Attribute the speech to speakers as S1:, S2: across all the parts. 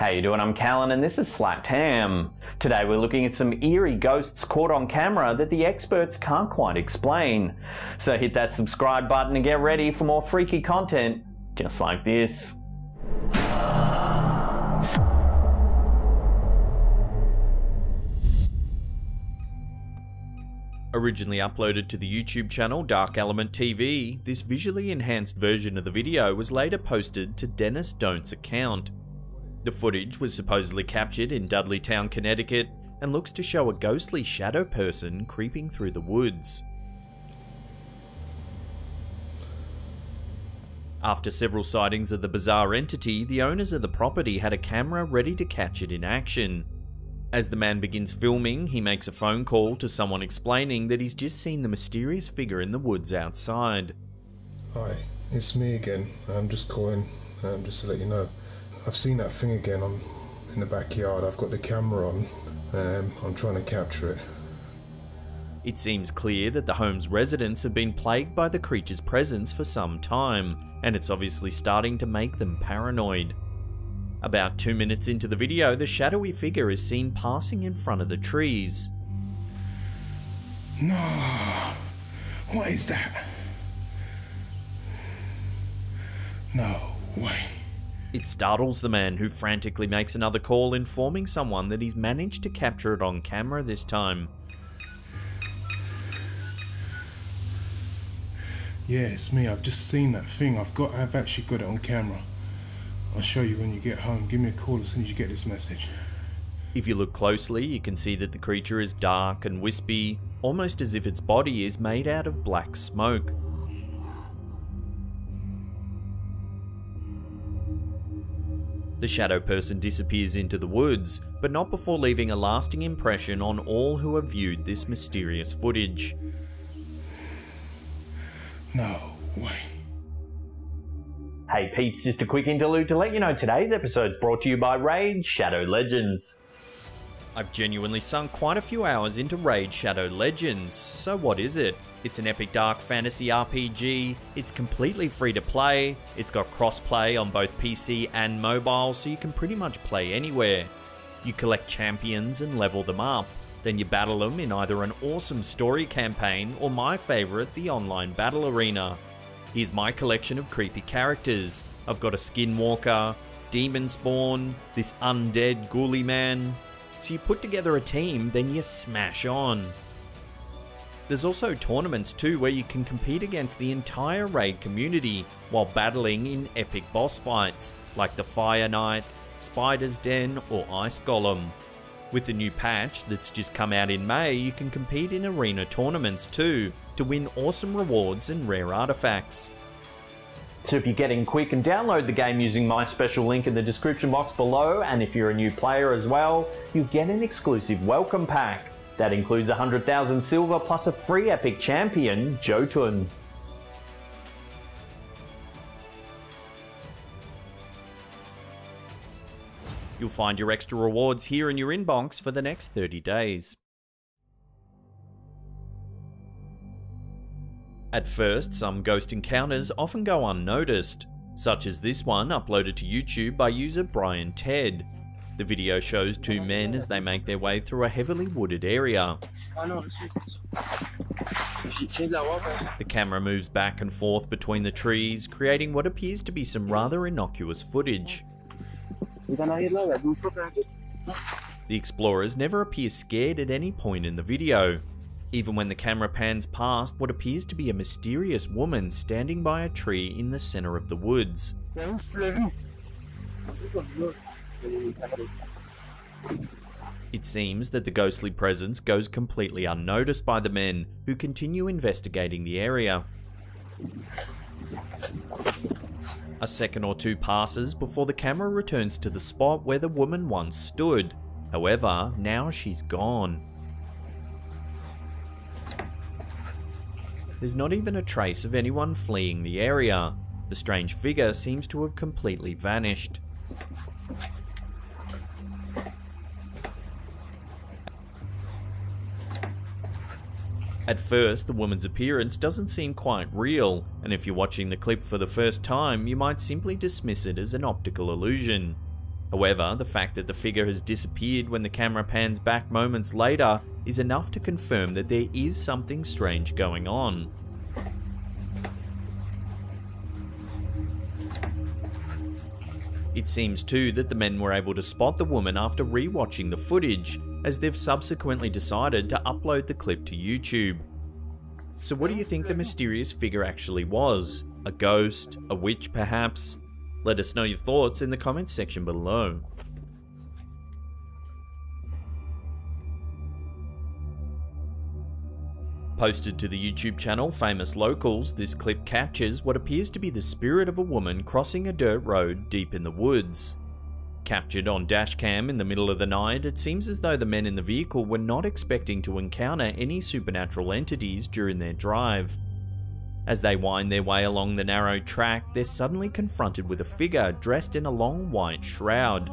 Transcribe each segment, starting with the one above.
S1: How you doing? I'm Callan and this is Slapped Ham. Today we're looking at some eerie ghosts caught on camera that the experts can't quite explain. So hit that subscribe button and get ready for more freaky content just like this.
S2: Originally uploaded to the YouTube channel Dark Element TV, this visually enhanced version of the video was later posted to Dennis Dont's account. The footage was supposedly captured in Dudleytown, Connecticut, and looks to show a ghostly shadow person creeping through the woods. After several sightings of the bizarre entity, the owners of the property had a camera ready to catch it in action. As the man begins filming, he makes a phone call to someone explaining that he's just seen the mysterious figure in the woods outside.
S3: Hi, it's me again. I'm just calling um, just to let you know. I've seen that thing again. I'm in the backyard. I've got the camera on. Um, I'm trying to capture it.
S2: It seems clear that the home's residents have been plagued by the creature's presence for some time, and it's obviously starting to make them paranoid. About two minutes into the video, the shadowy figure is seen passing in front of the trees.
S3: No! What is that? No way.
S2: It startles the man who frantically makes another call informing someone that he's managed to capture it on camera this time.
S3: Yeah, it's me. I've just seen that thing. I've got I've actually got it on camera. I'll show you when you get home. Give me a call as soon as you get this message.
S2: If you look closely, you can see that the creature is dark and wispy, almost as if its body is made out of black smoke. The shadow person disappears into the woods, but not before leaving a lasting impression on all who have viewed this mysterious footage.
S3: No way.
S1: Hey peeps, just a quick interlude to let you know today's episode is brought to you by Raid Shadow Legends.
S2: I've genuinely sunk quite a few hours into Raid Shadow Legends, so what is it? It's an epic dark fantasy RPG, it's completely free to play, it's got crossplay on both PC and mobile so you can pretty much play anywhere. You collect champions and level them up, then you battle them in either an awesome story campaign or my favourite, the online battle arena. Here's my collection of creepy characters. I've got a skinwalker, demon spawn, this undead ghoulie man. So you put together a team, then you smash on. There's also tournaments too where you can compete against the entire raid community while battling in epic boss fights like the Fire Knight, Spider's Den or Ice Golem. With the new patch that's just come out in May, you can compete in arena tournaments too to win awesome rewards and rare artifacts.
S1: So if you're getting quick and download the game using my special link in the description box below, and if you're a new player as well, you get an exclusive welcome pack. That includes 100,000 silver plus a free epic champion, Jotun.
S2: You'll find your extra rewards here in your inbox for the next 30 days. At first, some ghost encounters often go unnoticed, such as this one uploaded to YouTube by user Brian Ted. The video shows two men as they make their way through a heavily wooded area. The camera moves back and forth between the trees, creating what appears to be some rather innocuous footage. The explorers never appear scared at any point in the video, even when the camera pans past what appears to be a mysterious woman standing by a tree in the center of the woods. It seems that the ghostly presence goes completely unnoticed by the men, who continue investigating the area. A second or two passes before the camera returns to the spot where the woman once stood. However, now she's gone. There's not even a trace of anyone fleeing the area. The strange figure seems to have completely vanished. At first, the woman's appearance doesn't seem quite real, and if you're watching the clip for the first time, you might simply dismiss it as an optical illusion. However, the fact that the figure has disappeared when the camera pans back moments later is enough to confirm that there is something strange going on. It seems too that the men were able to spot the woman after rewatching the footage, as they've subsequently decided to upload the clip to YouTube. So what do you think the mysterious figure actually was? A ghost? A witch perhaps? Let us know your thoughts in the comments section below. Posted to the YouTube channel Famous Locals, this clip captures what appears to be the spirit of a woman crossing a dirt road deep in the woods. Captured on dashcam in the middle of the night, it seems as though the men in the vehicle were not expecting to encounter any supernatural entities during their drive. As they wind their way along the narrow track, they're suddenly confronted with a figure dressed in a long white shroud.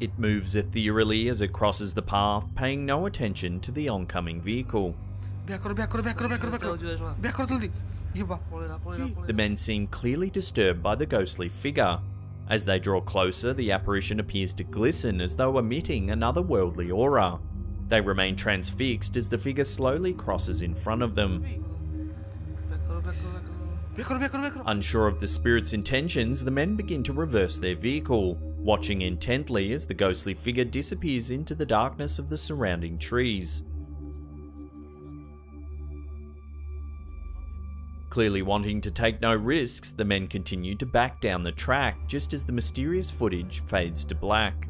S2: It moves ethereally as it crosses the path, paying no attention to the oncoming vehicle. The men seem clearly disturbed by the ghostly figure. As they draw closer, the apparition appears to glisten as though emitting another worldly aura. They remain transfixed as the figure slowly crosses in front of them. Unsure of the spirit's intentions, the men begin to reverse their vehicle, watching intently as the ghostly figure disappears into the darkness of the surrounding trees. Clearly wanting to take no risks, the men continue to back down the track just as the mysterious footage fades to black.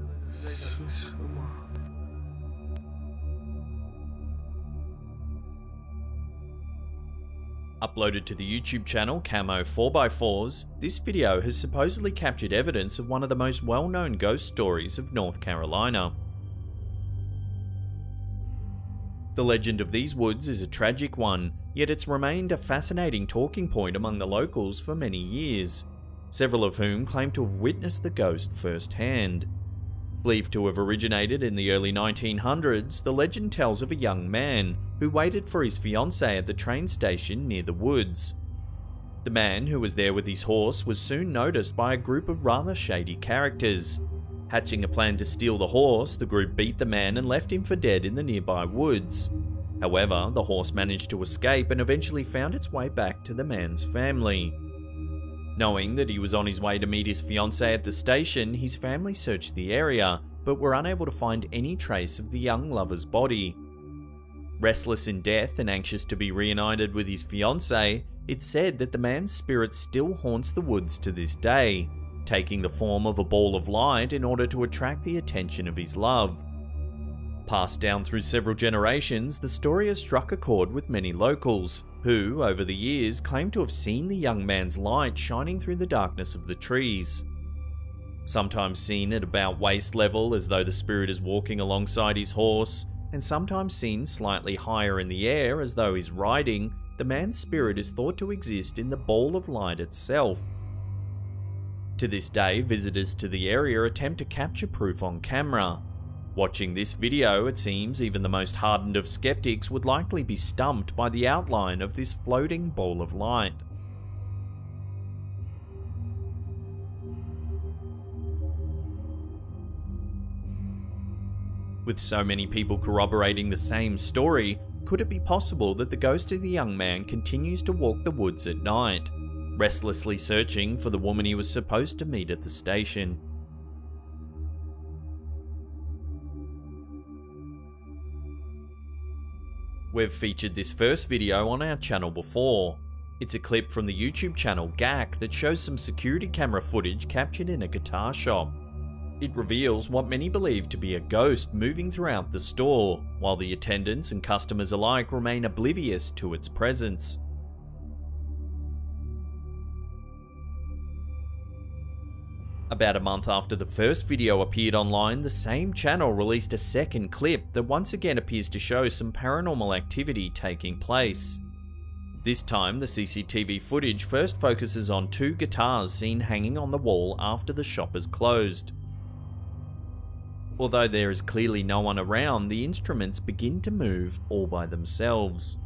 S2: Uploaded to the YouTube channel Camo 4x4s, this video has supposedly captured evidence of one of the most well-known ghost stories of North Carolina. The legend of these woods is a tragic one, yet it's remained a fascinating talking point among the locals for many years, several of whom claim to have witnessed the ghost firsthand. Believed to have originated in the early 1900s, the legend tells of a young man who waited for his fiancée at the train station near the woods. The man who was there with his horse was soon noticed by a group of rather shady characters. Hatching a plan to steal the horse, the group beat the man and left him for dead in the nearby woods. However, the horse managed to escape and eventually found its way back to the man's family. Knowing that he was on his way to meet his fiancée at the station, his family searched the area, but were unable to find any trace of the young lover's body. Restless in death and anxious to be reunited with his fiancée, it's said that the man's spirit still haunts the woods to this day, taking the form of a ball of light in order to attract the attention of his love. Passed down through several generations, the story has struck a chord with many locals, who, over the years, claim to have seen the young man's light shining through the darkness of the trees. Sometimes seen at about waist level as though the spirit is walking alongside his horse, and sometimes seen slightly higher in the air as though he's riding, the man's spirit is thought to exist in the ball of light itself. To this day, visitors to the area attempt to capture proof on camera. Watching this video, it seems even the most hardened of skeptics would likely be stumped by the outline of this floating ball of light. With so many people corroborating the same story, could it be possible that the ghost of the young man continues to walk the woods at night, restlessly searching for the woman he was supposed to meet at the station? We've featured this first video on our channel before. It's a clip from the YouTube channel GAK that shows some security camera footage captured in a guitar shop. It reveals what many believe to be a ghost moving throughout the store, while the attendants and customers alike remain oblivious to its presence. About a month after the first video appeared online, the same channel released a second clip that once again appears to show some paranormal activity taking place. This time, the CCTV footage first focuses on two guitars seen hanging on the wall after the shop is closed. Although there is clearly no one around, the instruments begin to move all by themselves.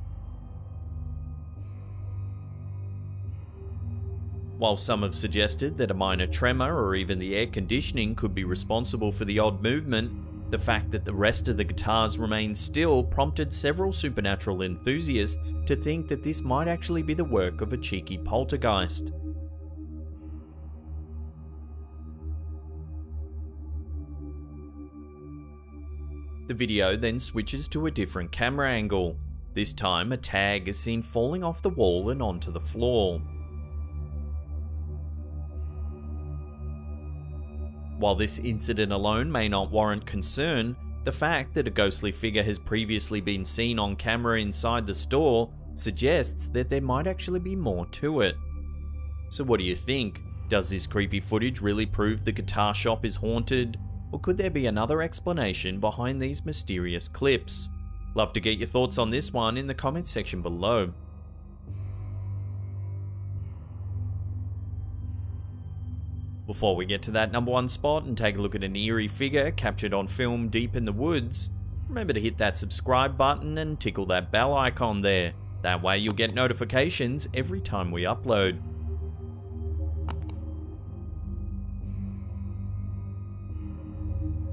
S2: While some have suggested that a minor tremor or even the air conditioning could be responsible for the odd movement, the fact that the rest of the guitars remained still prompted several supernatural enthusiasts to think that this might actually be the work of a cheeky poltergeist. The video then switches to a different camera angle. This time, a tag is seen falling off the wall and onto the floor. While this incident alone may not warrant concern, the fact that a ghostly figure has previously been seen on camera inside the store suggests that there might actually be more to it. So what do you think? Does this creepy footage really prove the guitar shop is haunted? Or could there be another explanation behind these mysterious clips? Love to get your thoughts on this one in the comments section below. Before we get to that number one spot and take a look at an eerie figure captured on film deep in the woods, remember to hit that subscribe button and tickle that bell icon there. That way you'll get notifications every time we upload.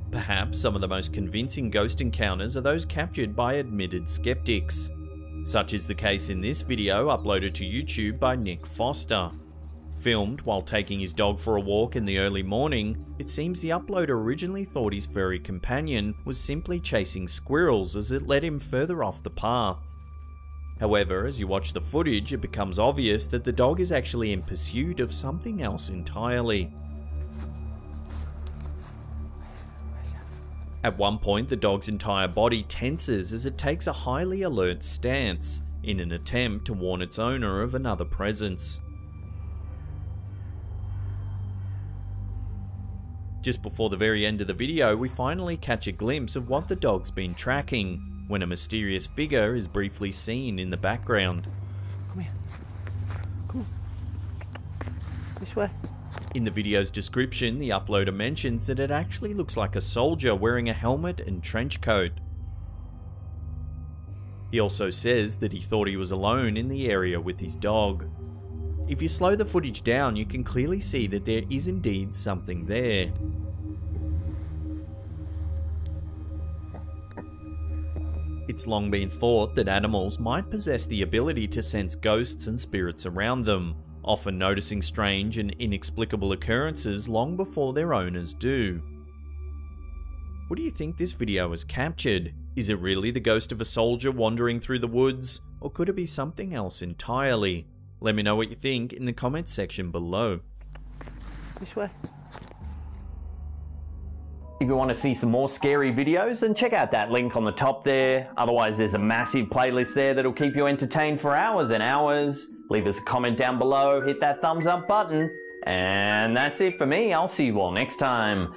S2: Perhaps some of the most convincing ghost encounters are those captured by admitted skeptics. Such is the case in this video uploaded to YouTube by Nick Foster. Filmed while taking his dog for a walk in the early morning, it seems the uploader originally thought his furry companion was simply chasing squirrels as it led him further off the path. However, as you watch the footage, it becomes obvious that the dog is actually in pursuit of something else entirely. At one point, the dog's entire body tenses as it takes a highly alert stance, in an attempt to warn its owner of another presence. Just before the very end of the video, we finally catch a glimpse of what the dog's been tracking, when a mysterious figure is briefly seen in the background.
S4: Come here. Come on. This way.
S2: In the video's description, the uploader mentions that it actually looks like a soldier wearing a helmet and trench coat. He also says that he thought he was alone in the area with his dog. If you slow the footage down, you can clearly see that there is indeed something there. It's long been thought that animals might possess the ability to sense ghosts and spirits around them, often noticing strange and inexplicable occurrences long before their owners do. What do you think this video has captured? Is it really the ghost of a soldier wandering through the woods, or could it be something else entirely? Let me know what you think in the comments section below.
S4: This way.
S1: If you want to see some more scary videos, then check out that link on the top there. Otherwise, there's a massive playlist there that'll keep you entertained for hours and hours. Leave us a comment down below, hit that thumbs up button, and that's it for me. I'll see you all next time.